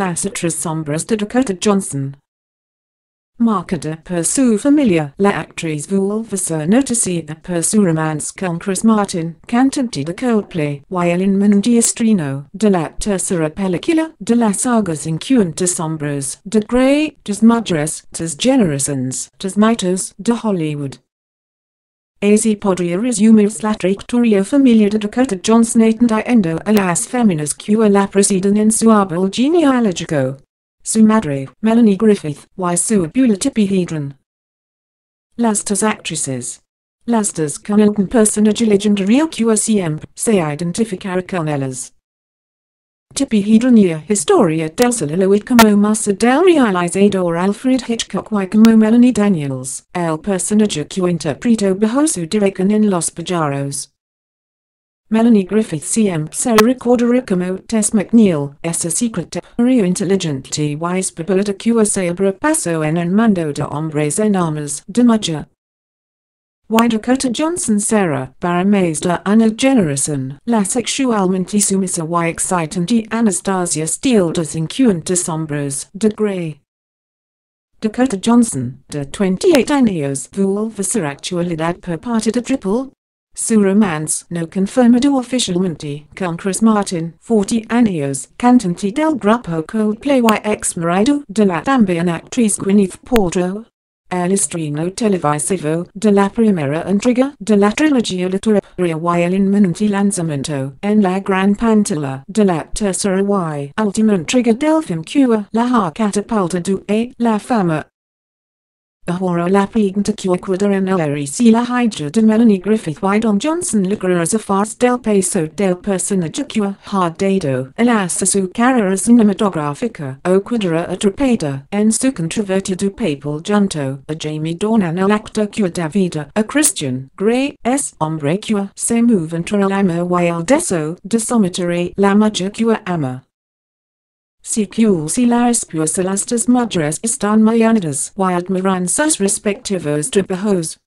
Las Sombras de Dakota Johnson. Marca per su familia la actriz vulva noticia con Chris Martin, cantante de Coldplay, while in Mangiastrino, de la tercera película, de las sagas incuentes sombras, de Grey, des Madres, des Generations, des Mitos, de Hollywood. AZ la trayectoria familiar de Dakota Johnson atendiendo a las feminas que la preceden en su genealógico. Su madre, Melanie Griffith, y su abuela Tippi Las dos actrices. Las dos con algún personaje legendario siempre se identificar con Tippi Historia del Soliloid como Massa del Realizador Alfred Hitchcock y como Melanie Daniels, el personaje que interpretó bajo su dirección en Los Pajaros. Melanie Griffith siempre se recordará como Tess McGill, esa secretaria inteligente y spabilita que se paso en un mundo de hombres en armas de mucha Y Dakota Johnson Sarah para más de una generación, la sexualmente sumisa y excitante Anastasia Steele dos incuentes sombras de Grey. Dakota Johnson, de 28 años, vulva por parte de Triple Su romance no confirmado oficialmente con Chris Martin, 40 años, cantante del grupo Coldplay y ex marido de la también actriz Gwyneth Paltrow. El televisivo de la primera entrega de la trilogía literaria y el inminente lanzamiento en la gran pantalla de la tercera y última entrega del film que la Catapulta a la fama Ahora la pregunta que queda en el aire si la hija de Melanie Griffith y. Don Johnson logrará zafarse del peso del personaje que ha dado el a su carrera cinematográfica o quedará atrapada en su controvertido papel junto a Jamie Dornan el actor que da vida a Christian Grey es hombre que se y. El deseo de la mujer que ama. CQ si la esposa las dos madres están muy unidas y admiran sus respectivos trabajos.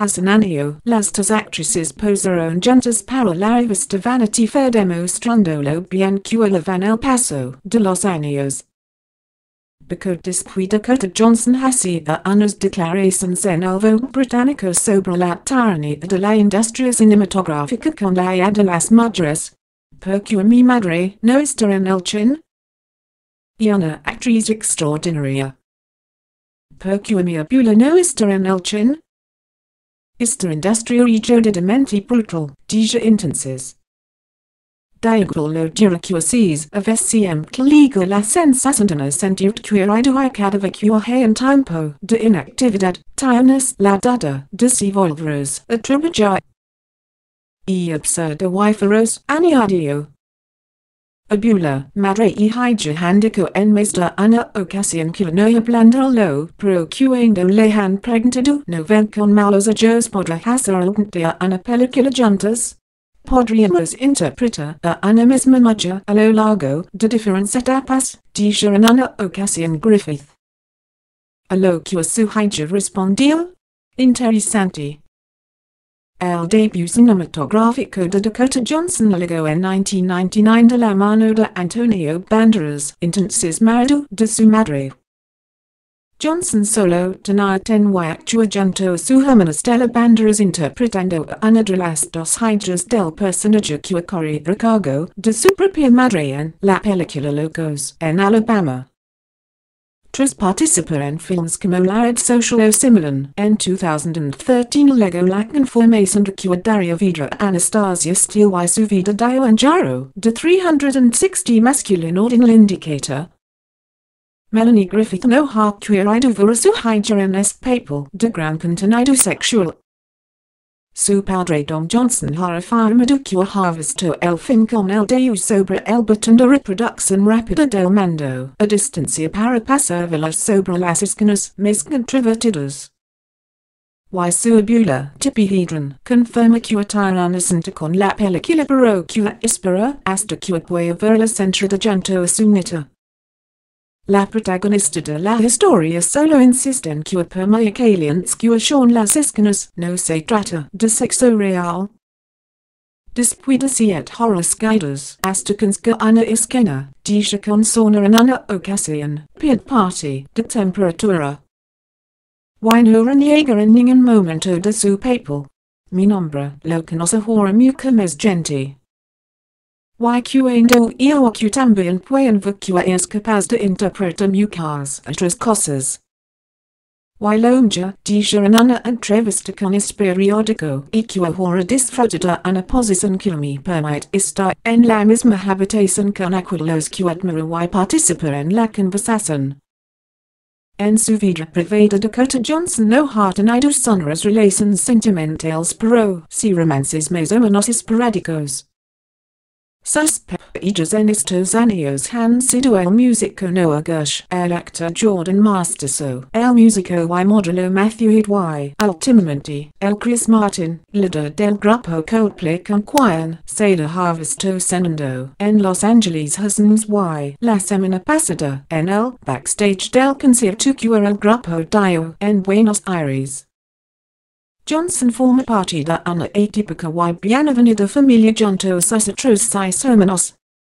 Un las dos actrices posaron juntas para la revista Vanity Fair demostrando lo bien que van el paso de los años. Because después Dakota Johnson hacía unas declaraciones en el Vogue británico sobre la tyranía de la industria cinematográfica con la de las madres, Percua mi madre no está en el chin. Y una actriz extraordinaria. Percua mi abuela no está en el chin. Esta industria de brutal, deja entonces. Diagonal lo diracuaces of SCM liga la sentir que hay un tiempo de inactividad, tienes la dada de si volveres absurda y feroz añadió. Abula, madre y hija handico en más ana ocasión que no hablando lo procurando le han preguntado no ven con malos ojos podrá hacer algún día una película juntas. Podríamos interpretar a una misma mujer a lo largo de diferentes etapas, dijo una ocasión Griffith. A lo que su hija respondió. Interesante. El debut cinematográfico de Dakota Johnson llegó en 1999 de la mano de Antonio Banderas, entonces marido de su madre. Johnson solo tenía tenue actua junto su hermana Stella Banderas interpretando a una de las dos hijas del personaje que corre a cargo de su propia madre en la película Locos en Alabama. Participar en films como La Red Social o Similan, en 2013 Lego la conformación Daria Vidra Anastasia Steele y su vida dio en Jaro, de 360 masculine ordinal indicator. Melanie Griffith no ha querido ver a su hija en es papel de gran contenido sexual. Su padre Don Johnson ha afirmado que ha visto el film con el deus sobre el botón de reproducción rápida del mando a distancia para pasar velas sobre las esquinas más controvertidas. Y su abuela, Tippi Hedren, confirma que tiene con la película pero que espera hasta que pueda verla centrada junto a su neta. La protagonista de la historia solo insiste en que permea calientes que son las esquinas no se trata de sexo real. Después et horas guidas hasta que ana esquena, dicha con sonar en una ocasión, party, de temperatura. Wino reniega en ningún momento de su papel. Mi nombre lo conoce ahora mucho más gente. YQando yo que también pueden que es capaz de interpretar muchas otras cosas. Wilonja, dice en una entrevista con este periódico y que ahora disfruta una posición que me permite estar en la misma habitación con aquellos que admiro y participar en la conversación. En su vida privada Dakota Johnson no ha tenido sonoras relaciones sentimentales pero si romances más o menos esporádicos. Sus pages en estos años han sido el músico Noah Gersh, el actor Jordan Masterson, el músico y modelo Matthew Y, ultimamente, el Chris Martin, líder del grupo Coldplay con quien se ha visto cenando en Los Angeles Husbands Y, la semana pasada, en el backstage del concierto que el grupo dio en Buenos Aires. Johnson forma parte da una atípica y bienvenida familia juntos a sus otros seis.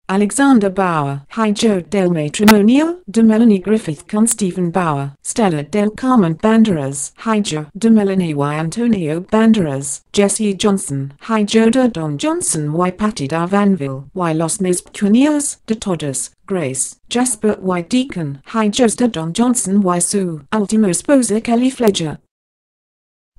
Alexander Bauer, hijo del matrimonio de Melanie Griffith con Steven Bauer, Stella del Carmen Banderas, hijo de Melanie y Antonio Banderas, Jesse Johnson, hijo de Don Johnson y Patti D'Arbanville, y los pequeños de todos, Grace, Jasper y Deacon, hijos de Don Johnson y su última esposa Kelley Phleger.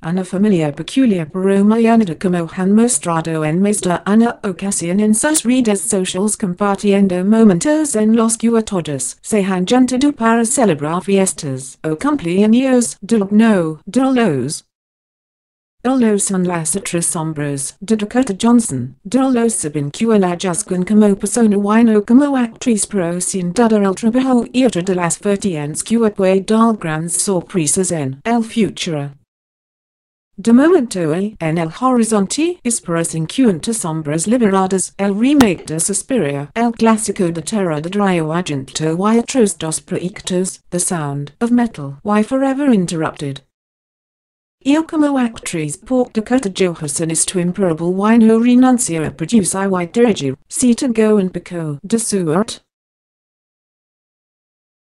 Una familia peculiar pero mayanada como han mostrado en de una ocasión en sus redes sociales compartiendo momentos en los que todos se han juntado para celebrar fiestas o cumpleaños del no de los. El son las otras sombras de Dakota Johnson, del los saben que la juzgan como persona no como actriz pero sin dudar el trabajo y otra de las vertientes que puede dar grandes sorpresas en el futuro. De momento eh, en el horizonte esperas incuenta sombras liberadas el remake de Suspiria, el clásico de terror de Dario Argento y otros dos proyectos, The Sound of Metal y Forever Interrupted. Eu como actriz por Dakota Johnson is to improbable y no renuncia a producer y dirigir, si to go and pico de su art.